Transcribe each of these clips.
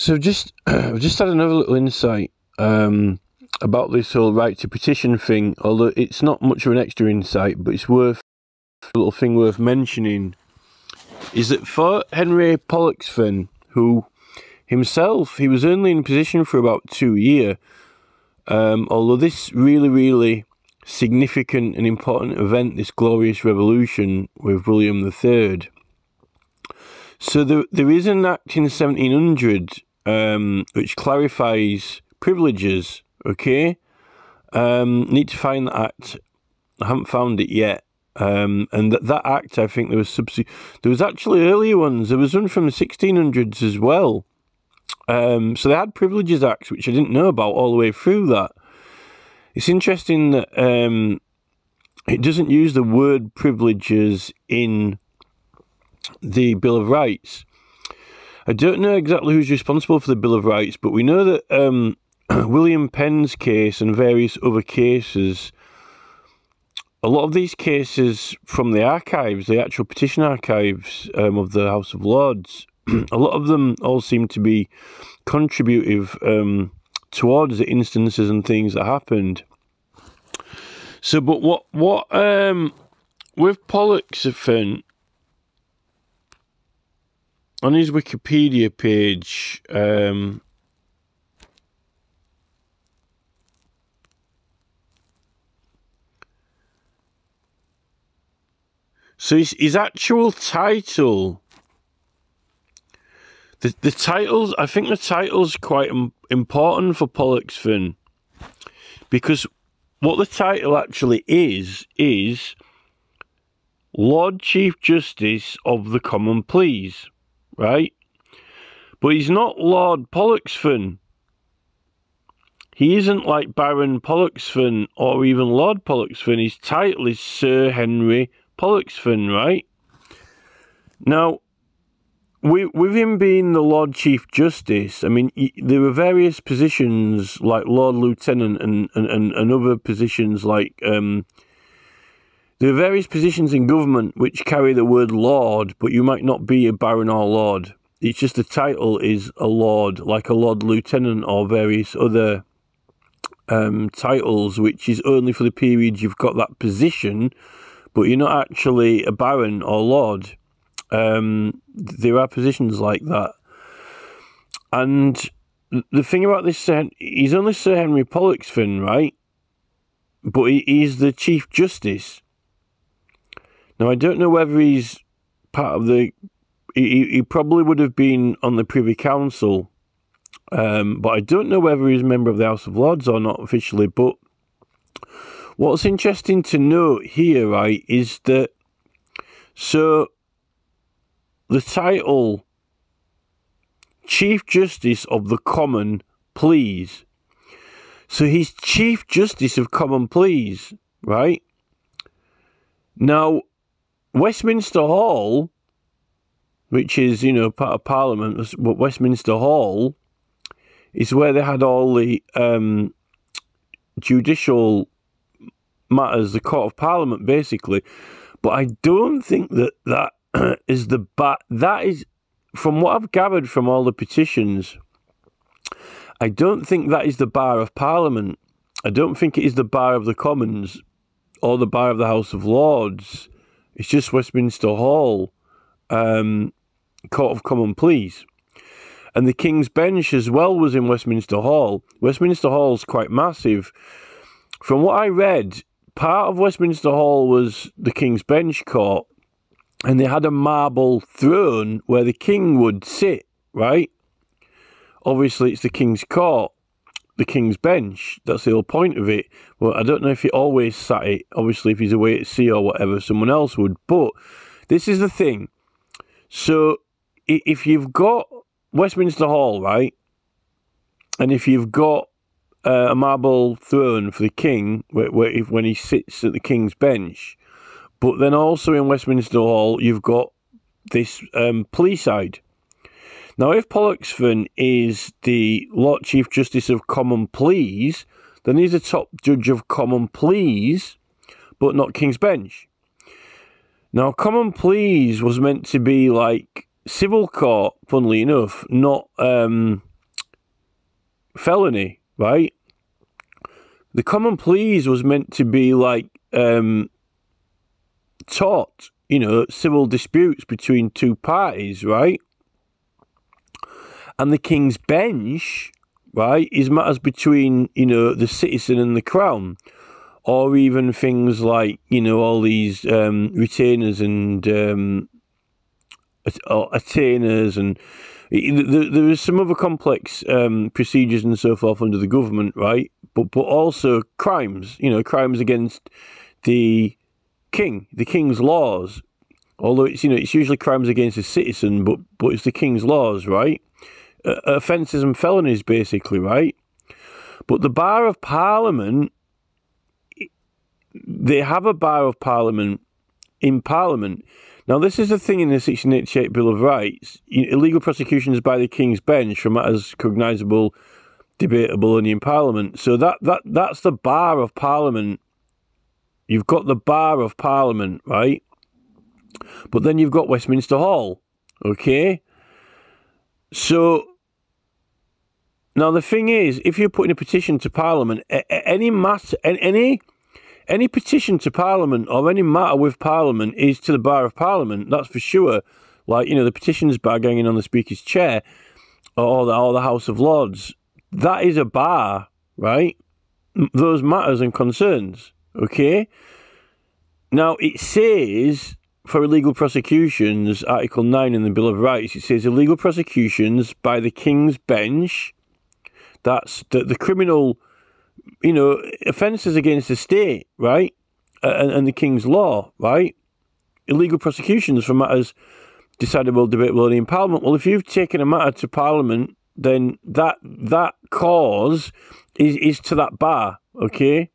So just I've just had another little insight um, about this whole right to petition thing. Although it's not much of an extra insight, but it's worth a little thing worth mentioning. Is that for Henry Pollexfen, who himself he was only in position for about two year. Um, although this really really significant and important event, this glorious revolution with William III. So there, there is an act in 1700 um, which clarifies privileges. Okay, um, need to find that act. I haven't found it yet. Um, and that, that act, I think there was subs- there was actually earlier ones. There was one from the 1600s as well. Um, so they had privileges acts, which I didn't know about all the way through that. It's interesting that um, it doesn't use the word privileges in the Bill of Rights. I don't know exactly who's responsible for the Bill of Rights, but we know that um, William Penn's case and various other cases, a lot of these cases from the archives, the actual petition archives um, of the House of Lords, a lot of them all seem to be contributive um, towards the instances and things that happened. So, but what what um, with Pollexfen, on his Wikipedia page, um, so his, his actual title, the, the titles, I think the title's quite important for Pollexfen because what the title actually is, is Lord Chief Justice of the Common Pleas right? But he's not Lord Pollexfen. He isn't like Baron Pollexfen or even Lord Pollexfen. His title is Sir Henry Pollexfen, right? Now, with him being the Lord Chief Justice, I mean, there were various positions like Lord Lieutenant and, and, and, other positions like um, there are various positions in government which carry the word Lord, but you might not be a Baron or Lord. It's just the title is a Lord, like a Lord Lieutenant or various other um, titles, which is only for the period you've got that position, but you're not actually a Baron or Lord. Um, there are positions like that. And the thing about this, he's only Sir Henry Pollexfen, right? But he, he's the Chief Justice. Now, I don't know whether he's part of the. He, he probably would have been on the Privy Council, um, but I don't know whether he's a member of the House of Lords or not officially. But what's interesting to note here, right, is that so the title Chief Justice of the Common Pleas. So he's Chief Justice of Common Pleas, right? Now, Westminster Hall, which is, you know, part of Parliament, Westminster Hall is where they had all the um, judicial matters, the Court of Parliament, basically. But I don't think that that is the bat. That is, from what I've gathered from all the petitions, I don't think that is the bar of Parliament. I don't think it is the bar of the Commons or the bar of the House of Lords. It's just Westminster Hall, um, Court of Common Pleas. And the King's Bench as well was in Westminster Hall. Westminster Hall is quite massive. From what I read, part of Westminster Hall was the King's Bench Court, and they had a marble throne where the King would sit, right? Obviously, it's the King's Court the King's Bench. That's the whole point of it. Well, I don't know if he always sat it. Obviously, if he's away at sea or whatever, someone else would. But this is the thing. So if you've got Westminster Hall, right, and if you've got uh, a marble throne for the king, where, where if, when he sits at the King's Bench, but then also in Westminster Hall, you've got this um, pleas side now, if Pollexfen is the Lord Chief Justice of Common Pleas, then he's the top judge of Common Pleas, but not King's Bench. Now, Common Pleas was meant to be like civil court, funnily enough, not um, felony, right? The common pleas was meant to be like um, tort, you know, civil disputes between two parties, right? And the King's Bench, right, is matters between, you know, the citizen and the crown. Or even things like, you know, all these um, retainers and um, attainers and there is some other complex um, procedures and so forth under the government, right? But but also crimes, you know, crimes against the king, the king's laws. Although it's you know it's usually crimes against a citizen, but but it's the king's laws, right? Uh, offences and felonies, basically, right? But the bar of parliament, they have a bar of parliament in parliament now, this is the thing in the 1688 Bill of Rights illegal prosecutions by the King's Bench for matters cognisable, debatable, and in Parliament. So that, that that's the bar of Parliament. You've got the bar of Parliament, right? But then you've got Westminster Hall, okay? So now the thing is, if you're putting a petition to Parliament, any matter, any any petition to Parliament or any matter with Parliament is to the bar of Parliament. That's for sure. Like you know, the petitions bar going on the Speaker's chair, or the or the House of Lords. That is a bar, right? Those matters and concerns. Okay. Now it says for illegal prosecutions, Article 9 in the Bill of Rights, it says illegal prosecutions by the King's Bench. That's the, the criminal you know, offences against the state, right, and, and the king's law, right, illegal prosecutions for matters decidable, debatable in Parliament. Well, if you've taken a matter to Parliament, then that that cause is is to that bar. Okay,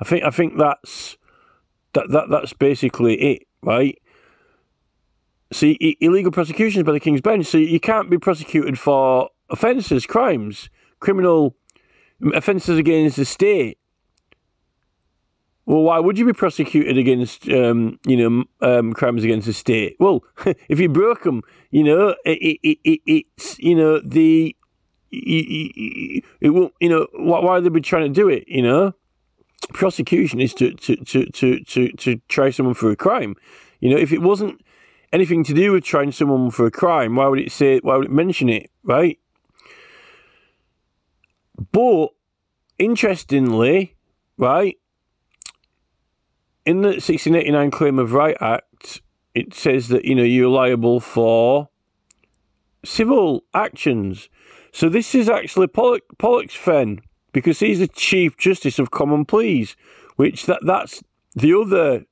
I think I think that's that that that's basically it, right? See, illegal prosecutions by the King's Bench. So you can't be prosecuted for offences, crimes, criminal offences against the state. Well, why would you be prosecuted against, um, you know, um, crimes against the state? Well, if you broke them, you know, it, it, it, it's, you know, the, it, it won't, you know, why, why would they be trying to do it, you know? Prosecution is to, to, to, to, to, to try someone for a crime. You know, if it wasn't anything to do with trying someone for a crime, why would it say, why would it mention it, right? But interestingly, right, in the 1689 Claim of Right Act, it says that you know you're liable for civil actions. So this is actually Pollock, Pollock's fen because he's the Chief Justice of Common Pleas, which that that's the other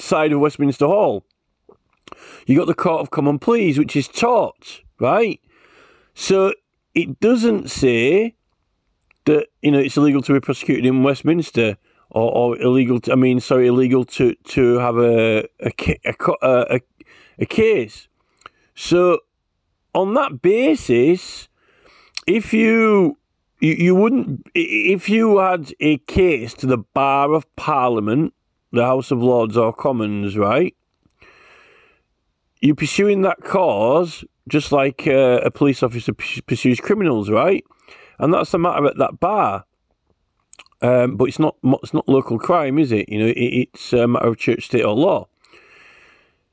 side of Westminster Hall. You got the Court of Common Pleas, which is tort, right? So it doesn't say that you know it's illegal to be prosecuted in Westminster or, or illegal. To, I mean, sorry, illegal to to have a a, a, a, a case. So on that basis, if you, you you wouldn't if you had a case to the bar of Parliament, the House of Lords or Commons, right? You're pursuing that cause just like uh, a police officer pursues criminals, right? and that's the matter at that bar. Um, but it's not it's not local crime, is it? You know, it, it's a matter of church, state, or law.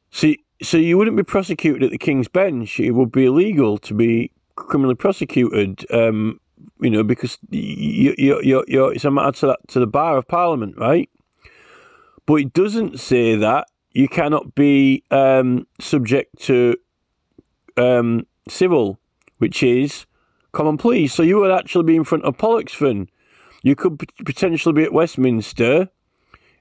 So, so you wouldn't be prosecuted at the King's Bench. It would be illegal to be criminally prosecuted. Um, you know, because you, you, you, you, it's a matter to that to the bar of Parliament, right? But it doesn't say that you cannot be um, subject to um, civil, which is common pleas. So you would actually be in front of Pollexfen. You could potentially be at Westminster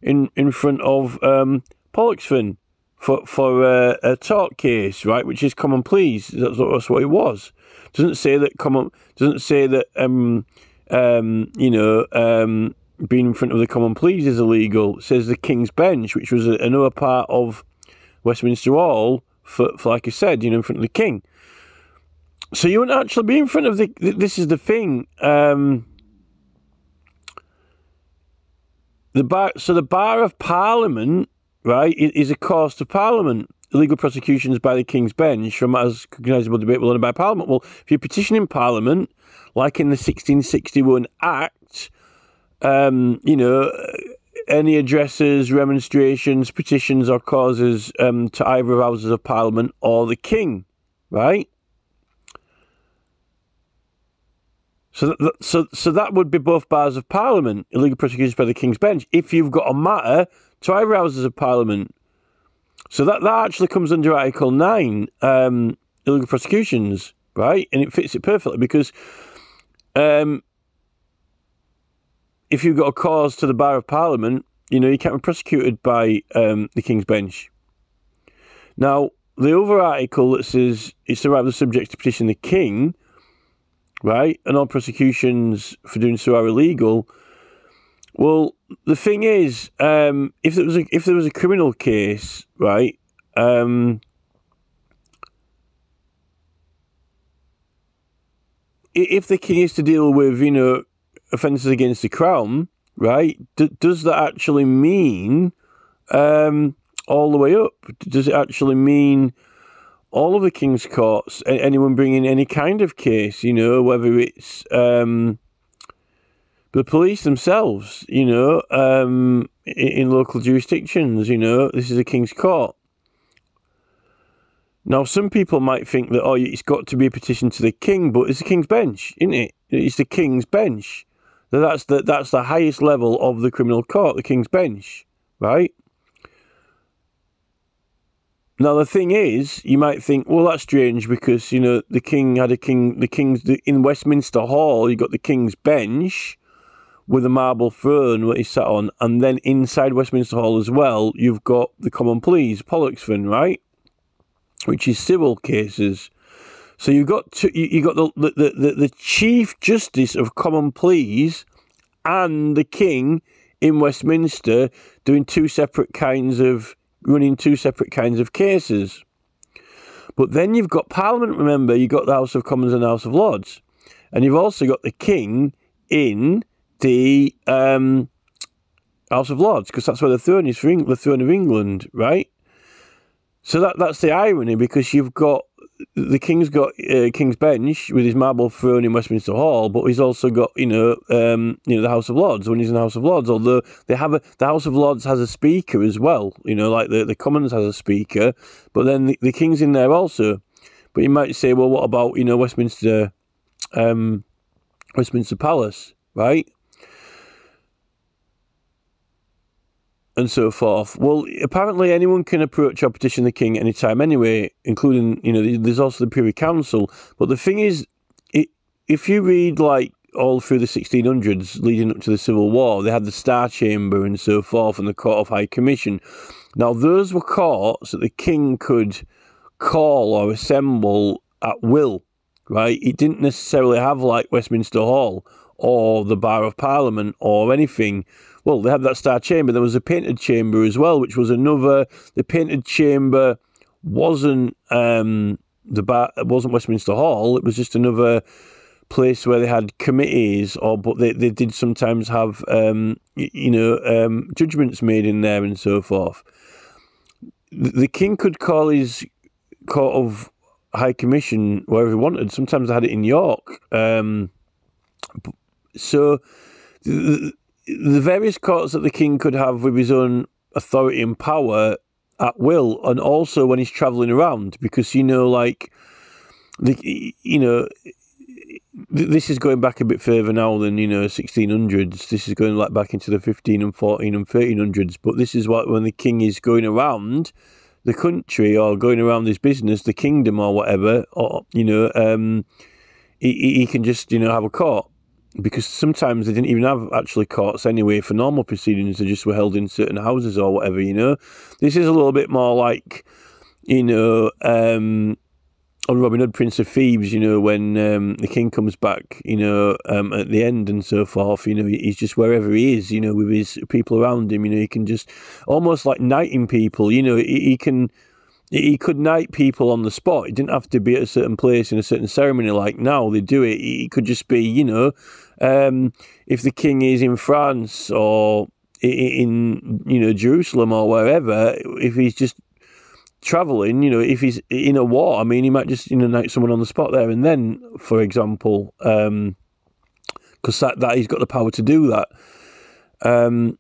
in in front of um, Pollexfen for for uh, a tort case, right? Which is common pleas. That's that's what it was. Doesn't say that common. Doesn't say that um, um, you know um, being in front of the common pleas is illegal. It says the King's Bench, which was another part of Westminster Hall for, for like I said, you know, in front of the King. So you wouldn't actually be in front of the. This is the thing. Um, the bar. So the bar of Parliament, right, is a cause to Parliament. Illegal prosecutions by the King's Bench from matters cognizable debatable and by Parliament. Well, if you petition in Parliament, like in the 1661 Act, um, you know, any addresses, remonstrations, petitions, or causes um, to either of houses of Parliament or the King, right? So, so, so that would be both bars of Parliament, illegal prosecutions by the King's Bench, if you've got a matter to either houses of Parliament. So that, that actually comes under Article 9, um, illegal prosecutions, right? And it fits it perfectly because um, if you've got a cause to the bar of Parliament, you know, you can't be prosecuted by um, the King's Bench. Now, the other article that says it's the right of the subject to petition the King, right, and all prosecutions for doing so are illegal. Well, the thing is, um, if there was a if there was a criminal case, right, um, if the king is to deal with, you know, offences against the crown, right? D- does that actually mean um, all the way up? Does it actually mean all of the king's courts? Anyone bringing any kind of case, you know, whether it's um, the police themselves, you know, um, in, in local jurisdictions, you know, this is a king's court. Now, some people might think that, oh, it's got to be a petition to the king, but it's the king's bench, isn't it? It's the king's bench. That's the, that's the highest level of the criminal court, the king's bench, right? Now the thing is, you might think, well, that's strange because you know the king had a king. The king's in Westminster Hall. You got the king's bench with a marble throne that he sat on, and then inside Westminster Hall as well, you've got the Common Pleas, Pollexfen, right? which is civil cases. So you've got to, you, got the, the, the, the Chief Justice of Common Pleas and the King in Westminster doing two separate kinds of running two separate kinds of cases. But then you've got Parliament, remember, you've got the House of Commons and the House of Lords. And you've also got the King in the um, House of Lords, because that's where the throne is for Eng- the throne of England, right? So that that's the irony because you've got the king's got uh, King's Bench with his marble throne in Westminster Hall, but he's also got you know um, you know the House of Lords when he's in the House of Lords. Although they have a the House of Lords has a speaker as well, you know, like the the Commons has a speaker, but then the, the King's in there also. But you might say, well, what about you know Westminster, um, Westminster Palace, right? And so forth. Well, apparently anyone can approach or petition the king anytime anyway, including, you know, there's also the Privy Council. But the thing is, it, if you read like all through the 1600s leading up to the Civil War, they had the Star Chamber and so forth and the Court of High Commission. Now, those were courts that the king could call or assemble at will, right? It didn't necessarily have like Westminster Hall or the Bar of Parliament or anything well, they had that star chamber. There was a painted chamber as well, which was another. The painted chamber wasn't um, the bar, it wasn't Westminster Hall. It was just another place where they had committees, or but they, they did sometimes have um, you know um, judgments made in there and so forth. The, king could call his court of high commission wherever he wanted. Sometimes they had it in York. Um, so the various courts that the king could have with his own authority and power at will, and also when he's traveling around, because you know, like the you know, this is going back a bit further now than you know 1600s. This is going like back into the 15 and 14 and 1300s. But this is what when the king is going around the country or going around his business, the kingdom or whatever, or you know, um, he, he can just you know have a court because sometimes they didn't even have actually courts anyway for normal proceedings. They just were held in certain houses or whatever, you know. This is a little bit more like, you know, um, on Robin Hood, Prince of Thieves, you know, when um, the king comes back, you know, um, at the end and so forth, you know, he's just wherever he is, you know, with his people around him, you know, he can just almost like knighting people, you know, he, he can he could knight people on the spot. He didn't have to be at a certain place in a certain ceremony like now they do it. He could just be, you know, um, if the king is in France or in, you know, Jerusalem or wherever, if he's just traveling, you know, if he's in a war, I mean, he might just, you know, knight someone on the spot there and then, for example, because um, that, that he's got the power to do that. Um,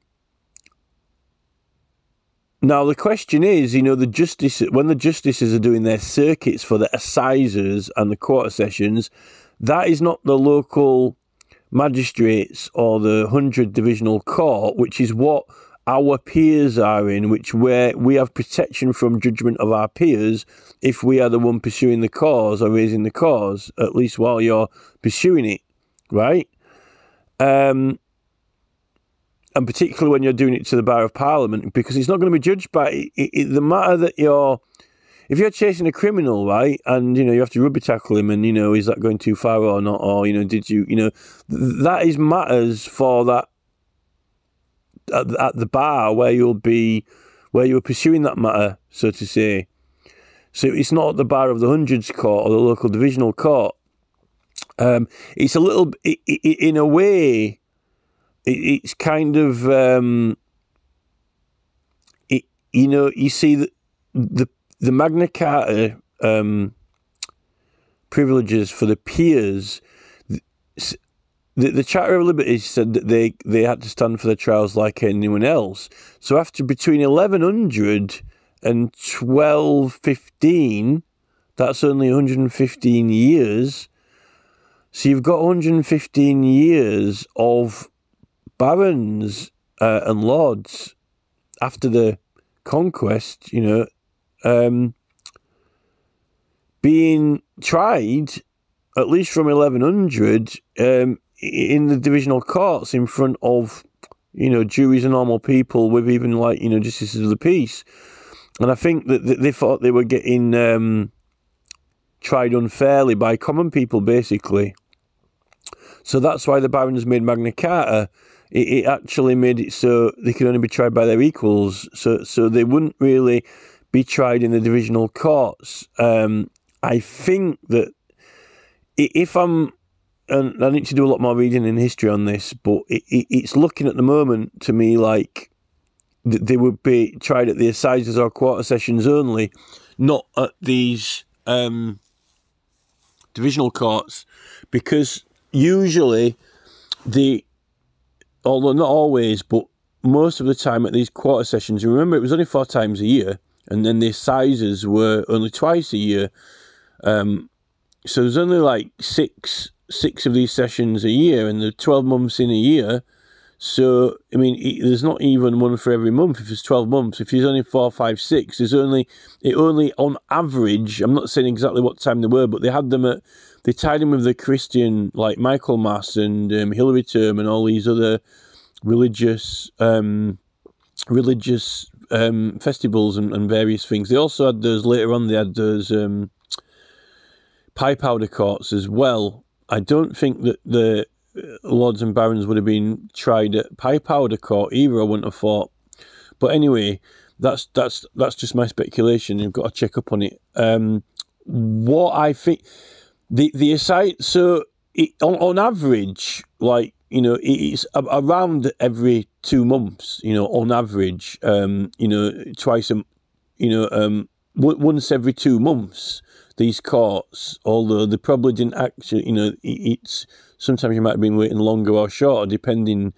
now the question is, you know, the justice when the justices are doing their circuits for the assizes and the quarter sessions, that is not the local magistrates or the hundred divisional court, which is what our peers are in, which where we have protection from judgment of our peers if we are the one pursuing the cause or raising the cause, at least while you're pursuing it, right? Um, and particularly when you're doing it to the bar of parliament, because it's not going to be judged by it, it, the matter that you're. If you're chasing a criminal, right, and you know you have to rubber tackle him, and you know is that going too far or not, or you know did you, you know, that is matters for that at, at the bar where you'll be, where you're pursuing that matter, so to say. So it's not at the bar of the hundreds court or the local divisional court. Um, it's a little, it, it, in a way, it, it's kind of um, it, you know you see the the, the Magna Carta um, privileges for the peers. The, the Charter of Liberties said that they, they had to stand for their trials like anyone else. So after between 1100 and 1215, that's only 115 years. So you've got 115 years of barons uh, and lords after the conquest, you know, um, being tried at least from 1100 um, in the divisional courts in front of, you know, juries and normal people with even like, you know, justices of the peace. And I think that they thought they were getting um, tried unfairly by common people, basically. So that's why the barons made Magna Carta it, it actually made it so they could only be tried by their equals. So so they wouldn't really be tried in the divisional courts. Um, I think that if I'm, and I need to do a lot more reading in history on this, but it, it, it's looking at the moment to me like they would be tried at the assizes or quarter sessions only, not at these um, divisional courts, because usually the although not always, but most of the time at these quarter sessions, remember it was only four times a year, and then the sizes were only twice a year. Um, so there's only like six six of these sessions a year, and the twelve months in a year. So I mean, there's not even one for every month. If it's twelve months, if there's only four, five, six, there's only it only on average. I'm not saying exactly what time they were, but they had them at they tied him with the Christian, like Michaelmas and um, Hilary Term and all these other religious um, religious um, festivals and, and, various things. They also had those later on. They had those um, pie powder courts as well. I don't think that the lords and barons would have been tried at pie powder court either. I wouldn't have thought. But anyway, that's that's that's just my speculation. You've got to check up on it. Um, what I think the the site so it, on, on average like you know it's around every two months you know on average um you know twice a you know um once every two months these courts although they probably didn't actually you know it's sometimes you might have been waiting longer or shorter depending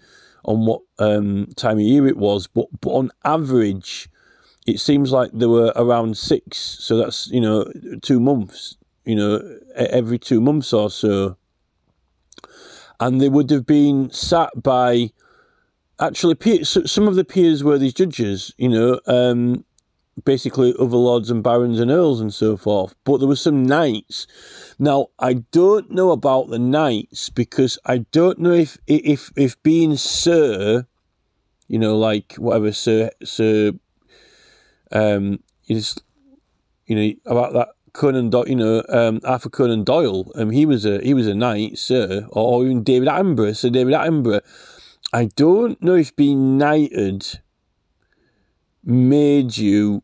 on what um time of year it was but but on average it seems like there were around six so that's you know two months you know, every two months or so. And they would have been sat by actually some of the peers were these judges, you know, um, basically other lords and barons and earls and so forth. But there were some knights. Now I don't know about the knights because I don't know if if if being sir, you know, like whatever sir sir, um, is you know about that Conan, Do- you know, um, Arthur Conan Doyle. Um, he was a he was a knight, sir, or, even David Attenborough. Sir David Attenborough. I don't know if being knighted made you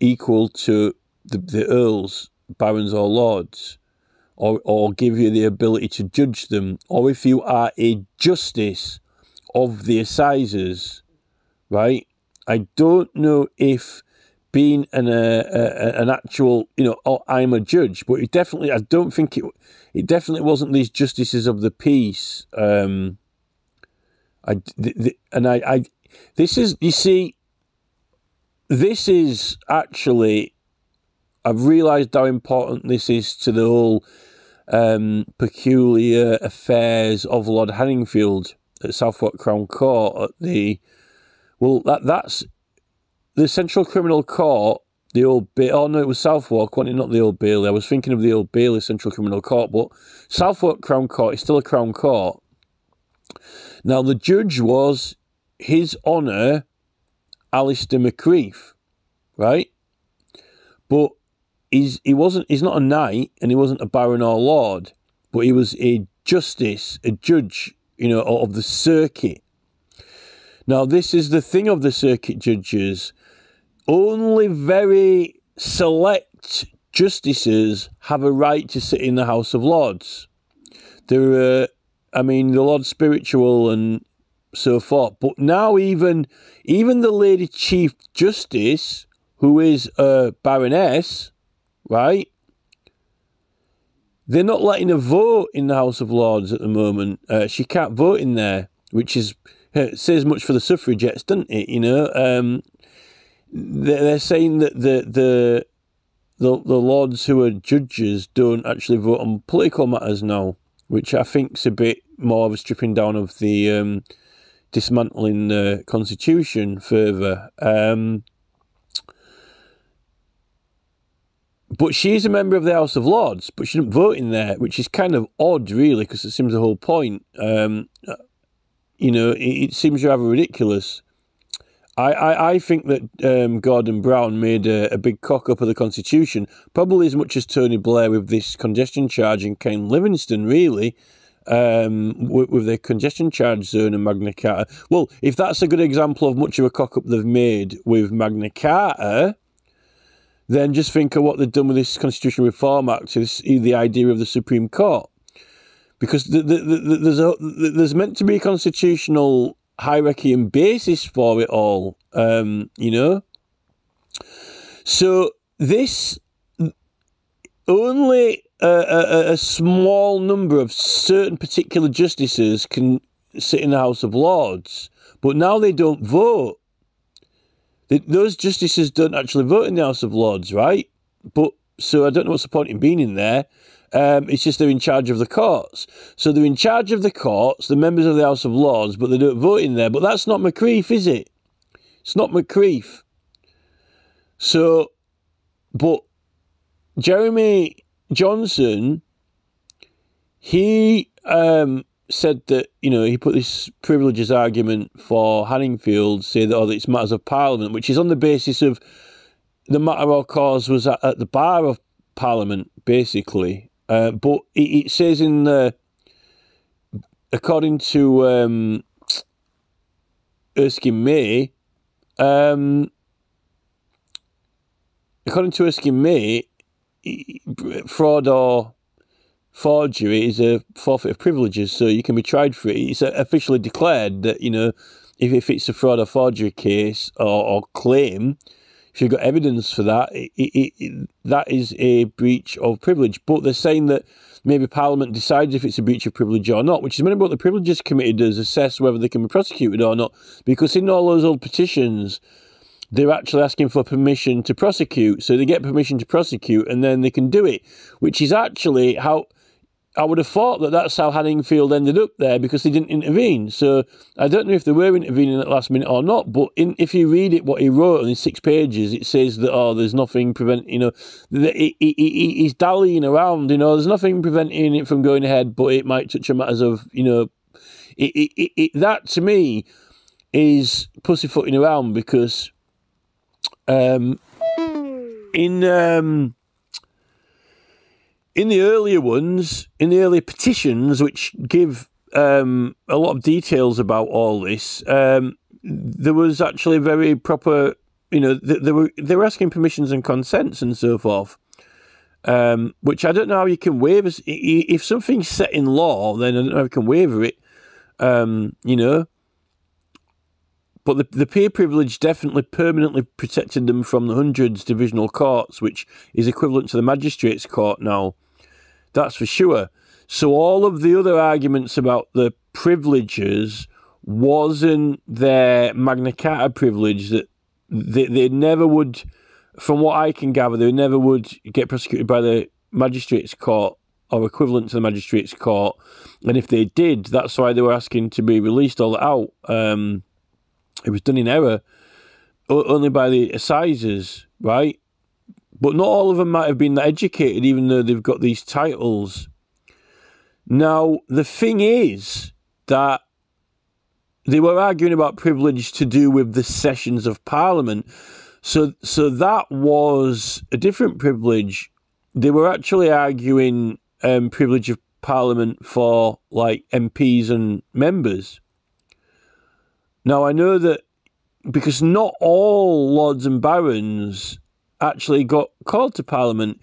equal to the, the earls, barons, or lords, or or give you the ability to judge them, or if you are a justice of the assizes, right? I don't know if being an uh, an actual, you know, oh, I'm a judge, but it definitely, I don't think it, it definitely wasn't these justices of the peace. Um, I, th- th- and I, I, this is, you see, this is actually, I've realised how important this is to the whole um, peculiar affairs of Lord Hanningfield at Southwark Crown Court at the, well, that that's the Central Criminal Court, the old Bailey, oh no, it was Southwark, wasn't it? Not the old Bailey. I was thinking of the old Bailey Central Criminal Court, but Southwark Crown Court is still a Crown Court. Now, the judge was His Honour Alistair McCreath, right? But he's he wasn't he's not a knight and he wasn't a baron or lord, but he was a justice, a judge, you know, of the circuit. Now, this is the thing of the circuit judges only very select justices have a right to sit in the House of Lords. There are, I mean, the Lord Spiritual and so forth. But now even even the Lady Chief Justice, who is a Baroness, right? They're not letting her vote in the House of Lords at the moment. Uh, she can't vote in there, which is uh, says much for the suffragettes, doesn't it? You know, um, they're saying that the the the, the lords who are judges don't actually vote on political matters now, which I think's a bit more of a stripping down of the um, dismantling the constitution further. Um, but she's a member of the House of Lords, but she didn't vote in there, which is kind of odd, really, because it seems the whole point. Um, you know, it, it seems rather ridiculous. I, I, I think that um, Gordon Brown made a, a, big cock up of the Constitution, probably as much as Tony Blair with this congestion charge and Ken Livingstone, really, um, with, with the congestion charge zone and Magna Carta. Well, if that's a good example of much of a cock up they've made with Magna Carta, then just think of what they've done with this Constitutional Reform Act, this, the idea of the Supreme Court. Because the, the, the, there's, a, there's meant to be a constitutional hierarchy and basis for it all, um, you know? So this only a, a, a, small number of certain particular justices can sit in the House of Lords, but now they don't vote. They, those justices don't actually vote in the House of Lords, right? But so I don't know what's the point in being in there. Um, it's just they're in charge of the courts. So they're in charge of the courts, the members of the House of Lords, but they don't vote in there. But that's not McCreath, is it? It's not McCreath. So, but Jeremy Johnson, he um, said that, you know, he put this privileges argument for Hanningfield, say that, oh, it's matters of parliament, which is on the basis of the matter or cause was at, at the bar of parliament, basically. Uh, but it, it, says in the, according to um, Erskine May, um, according to Erskine May, fraud or forgery is a forfeit of privileges, so you can be tried for it. It's officially declared that you know if, if it's a fraud or forgery case or, or claim, if you've got evidence for that, it, it, it, that is a breach of privilege. But they're saying that maybe Parliament decides if it's a breach of privilege or not, which is mainly what the Privileges Committee does, assess whether they can be prosecuted or not. Because in all those old petitions, they're actually asking for permission to prosecute. So they get permission to prosecute and then they can do it, which is actually how I would have thought that that's how Hanningfield ended up there because they didn't intervene. So I don't know if they were intervening at last minute or not. But in, if you read it, what he wrote in six pages, it says that oh, there's nothing prevent you know, he, he, he, he's dallying around. You know, there's nothing preventing it from going ahead, but it might touch on matters of you know, it, it, it, that to me is pussyfooting around because um, in um, in the earlier ones, in the earlier petitions, which give um, a lot of details about all this, um, there was actually very proper. You know, they, they, were they were asking permissions and consents and so forth. Um, which I don't know how you can waiver. If something's set in law, then I don't know how you can waiver it. Um, you know, but the, the peer privilege definitely permanently protected them from the hundreds divisional courts, which is equivalent to the magistrates' court now. That's for sure. So all of the other arguments about the privileges wasn't their Magna Carta privilege that they, they never would, from what I can gather, they never would get prosecuted by the magistrates' court or equivalent to the magistrates' court. And if they did, that's why they were asking to be released all out. Um, it was done in error, only by the assizes, right? But not all of them might have been educated, even though they've got these titles. Now, the thing is that they were arguing about privilege to do with the sessions of Parliament. So, so that was a different privilege. They were actually arguing um, privilege of Parliament for like MPs and members. Now, I know that because not all lords and barons actually got called to Parliament.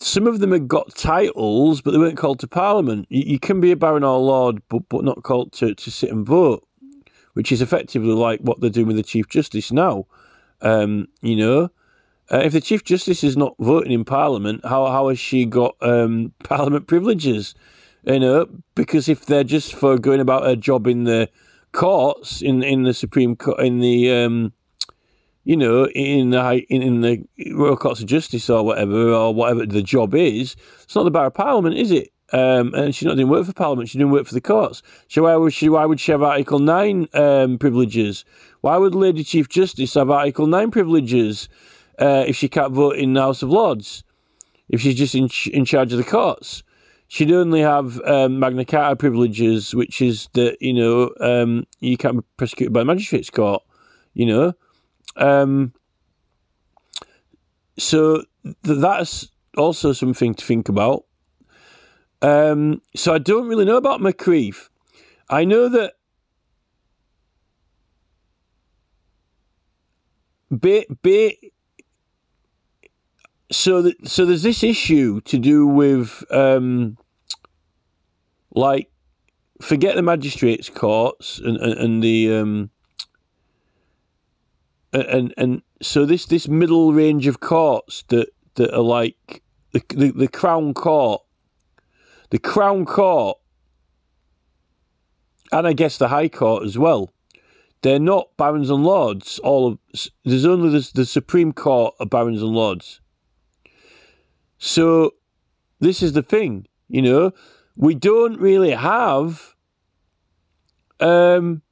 Some of them had got titles, but they weren't called to Parliament. You, can be a baron or lord, but, but not called to, to sit and vote, which is effectively like what they're doing with the Chief Justice now. Um, you know, uh, if the Chief Justice is not voting in Parliament, how, how has she got um, Parliament privileges? You know, because if they're just for going about her job in the courts in in the Supreme Court in the um, you know in the in, in the Royal Courts of Justice or whatever or whatever the job is, it's not the Bar of Parliament, is it? Um, and she's not doing work for Parliament; she's doing work for the courts. So why would she? Why would she have Article Nine um, privileges? Why would Lady Chief Justice have Article Nine privileges uh, if she can't vote in the House of Lords? If she's just in in charge of the courts? She'd only have um, Magna Carta privileges, which is that you know um, you can't be prosecuted by the magistrates court. You know, um, so th- that's also something to think about. Um, so I don't really know about McCreath. I know that ba- ba- so that so there's this issue to do with um, like forget the magistrates courts and and, and the um, and and so this this middle range of courts that that are like the the, the crown court the crown court and I guess the high court as well they're not barons and lords all of there's only the, the supreme court of barons and lords so this is the thing, you know, we don't really have um,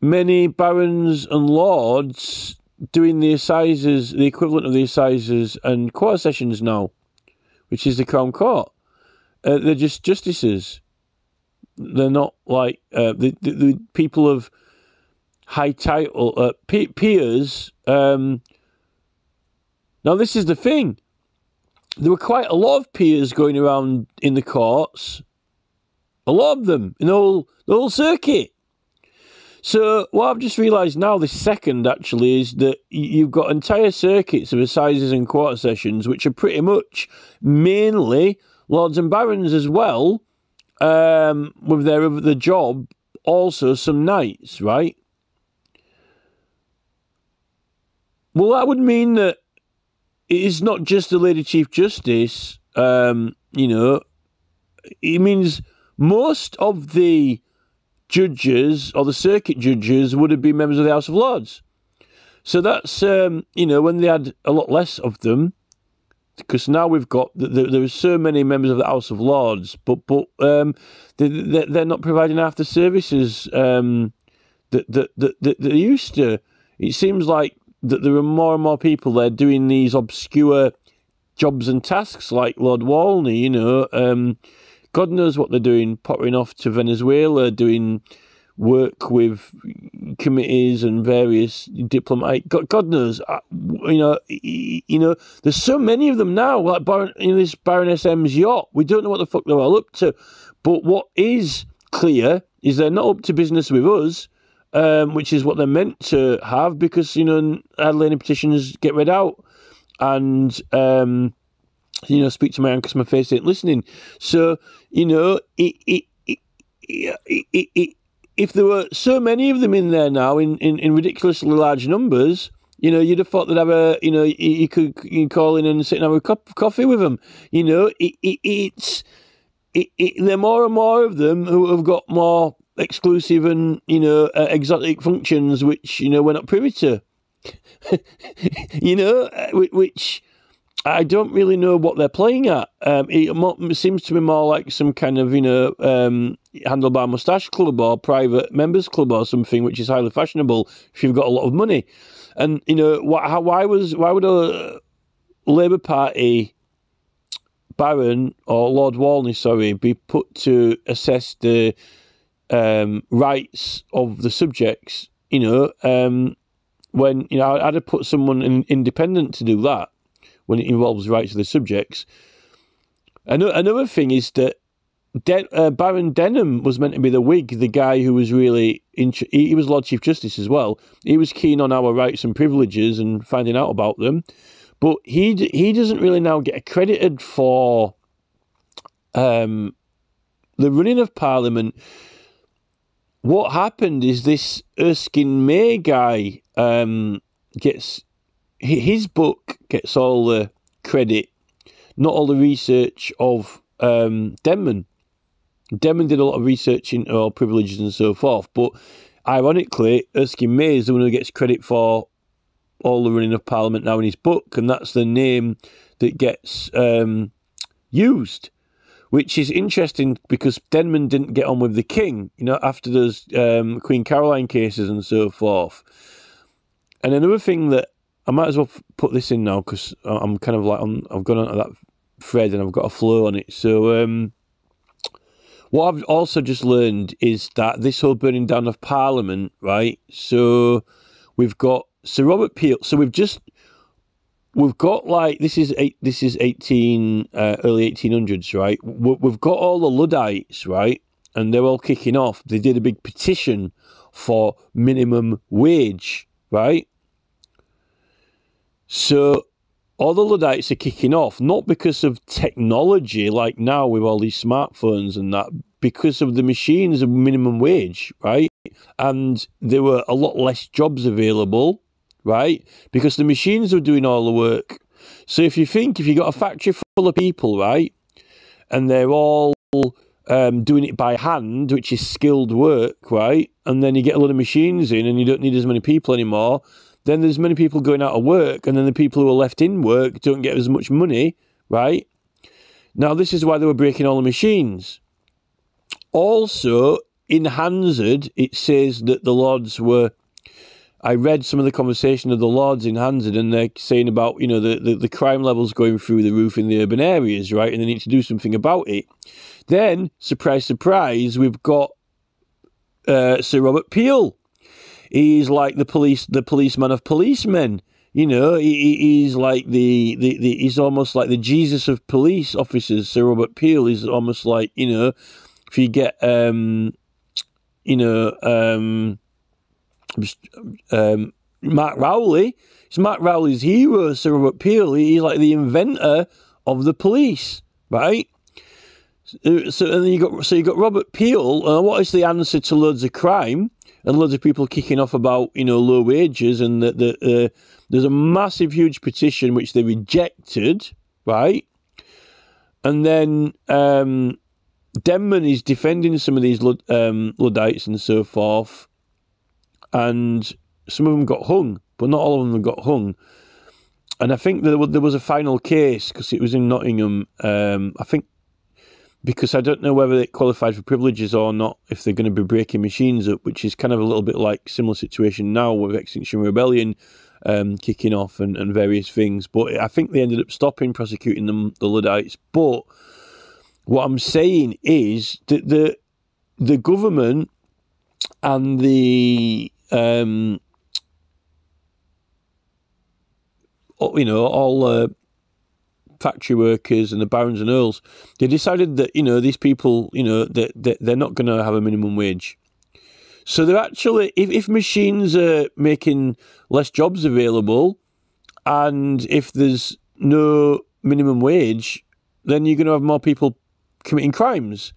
many barons and lords doing the assizes, the equivalent of the assizes and quarter sessions now, which is the Crown Court. Uh, they're just justices. They're not like uh, the, the, the people of high title uh, peers. Um, now, this is the thing there were quite a lot of peers going around in the courts. A lot of them in the whole the whole circuit. So what I've just realised now, this second actually, is that you've got entire circuits of assizes and quarter sessions, which are pretty much mainly lords and barons as well, um, with their the job. Also, some knights, right? Well, that would mean that it is not just the Lady Chief Justice. Um, you know, it means most of the judges or the circuit judges would have been members of the House of Lords. So that's um, you know when they had a lot less of them, because now we've got there are so many members of the House of Lords, but but um, they, they're not providing after services um, that, that, that, that they used to. It seems like that there are more and more people there doing these obscure jobs and tasks like Lord Walney, you know. Um, God knows what they're doing, pottering off to Venezuela, doing work with committees and various diplomatic. God, God knows, uh, you know, you know. There's so many of them now, like Baron, this Baroness M's yacht. We don't know what the fuck they're all up to, but what is clear is they're not up to business with us um, which is what they're meant to have because, you know, Adelaide petitions get read out and, um, you know, speak to my because my face ain't listening. So, you know, it, it, it, it, it, if there were so many of them in there now in, in, in ridiculously large numbers, you know, you'd have thought they'd have a, you know, you, you could you call in and sit and have a cup of coffee with them. You know, it, it, it's, it, it, there are more and more of them who have got more exclusive and, you know, uh, exotic functions, which, you know, we're not privy to. you know, uh, which I don't really know what they're playing at. Um, it seems to be more like some kind of, you know, um, handlebar moustache club or private members club or something, which is highly fashionable if you've got a lot of money. And you know, how, why was why would a Labour Party Baron or Lord Walney, sorry, be put to assess the um, rights of the subjects? You know, um, when you know, I'd have put someone in, independent to do that when it involves rights of the subjects. Another thing is that Den- uh, Baron Denman was meant to be the Whig, the guy who was really in- he, he was Lord Chief Justice as well. He was keen on our rights and privileges and finding out about them, but he he doesn't really now get accredited for um, the running of Parliament. What happened is this Erskine May guy um, gets his book gets all the credit, not all the research of um, Denman. Denman did a lot of research into our privileges and so forth, but ironically, Erskine May is the one who gets credit for all the running of Parliament now in his book, and that's the name that gets um, used, which is interesting because Denman didn't get on with the King, you know, after those um, Queen Caroline cases and so forth. And another thing that I might as well put this in now because I'm kind of like on, I've gone onto that thread and I've got a flow on it. So, um, what I've also just learned is that this whole burning down of Parliament, right? So we've got Sir Robert Peel. So we've just we've got like this is eight, this is eighteen uh, early eighteen hundreds, right? We've got all the Luddites, right, and they're all kicking off. They did a big petition for minimum wage, right? So all the Luddites are kicking off, not because of technology like now with all these smartphones and that, because of the machines of minimum wage, right? And there were a lot less jobs available, right? Because the machines were doing all the work. So if you think, if you got a factory full of people, right, and they're all um, doing it by hand, which is skilled work, right? And then you get a lot of machines in and you don't need as many people anymore then there's many people going out of work, and then the people who are left in work don't get as much money, right? Now, this is why they were breaking all the machines. Also, in Hansard, it says that the Lords were. I read some of the conversation of the Lords in Hansard, and they're saying about, you know, the, the, the crime levels going through the roof in the urban areas, right? And they need to do something about it. Then, surprise, surprise, we've got uh, Sir Robert Peel he's like the police, the policeman of policemen. You know, he, he's like the, the, the, he's almost like the Jesus of police officers. Sir Robert Peel is almost like you know, if you get um, you know, um, um, Mark Rowley, it's Mark Rowley's hero, Sir Robert Peel. He's like the inventor of the police, right? So and then you got so you got Robert Peel. Uh, what is the answer to loads of crime? and loads of people kicking off about you know low wages and that the, uh, there's a massive huge petition which they rejected right and then um, Denman is defending some of these um, Luddites and so forth and some of them got hung but not all of them got hung and I think there was a final case because it was in Nottingham um, I think because I don't know whether it qualified for privileges or not if they're going to be breaking machines up, which is kind of a little bit like similar situation now with Extinction Rebellion um, kicking off and, and various things. But I think they ended up stopping prosecuting them, the Luddites. But what I'm saying is that the the government and the um, you know all uh, factory workers and the barons and earls, they decided that you know these people, you know, that, that they're not going to have a minimum wage. So they're actually, if, if machines are making less jobs available, and if there's no minimum wage, then you're going to have more people committing crimes.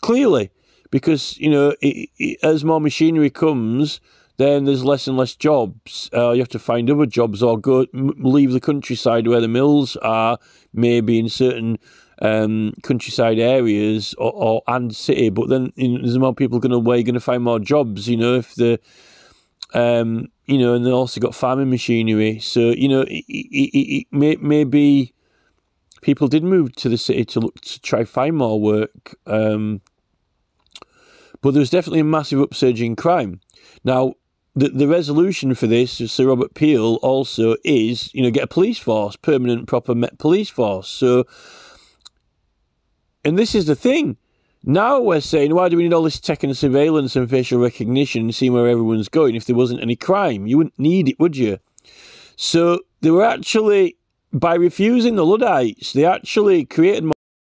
Clearly, because you know it, it, as more machinery comes, then there's less and less jobs. Uh, you have to find other jobs or go leave the countryside where the mills are, maybe in certain um, countryside areas or, or, and city. But then you know, there's more people going away, going to find more jobs. You know, if the um, you know, and they also got farming machinery. So you know, it, it, it, may, maybe people did move to the city to look to try find more work. Um, but there's definitely a massive upsurge in crime. Now, the, the resolution for this, Sir Robert Peel, also is, you know, get a police force, permanent, proper police force. So, and this is the thing. Now we're saying, why do we need all this tech and surveillance and facial recognition and seeing where everyone's going if there wasn't any crime? You wouldn't need it, would you? So they were actually, by refusing the Luddites, they actually created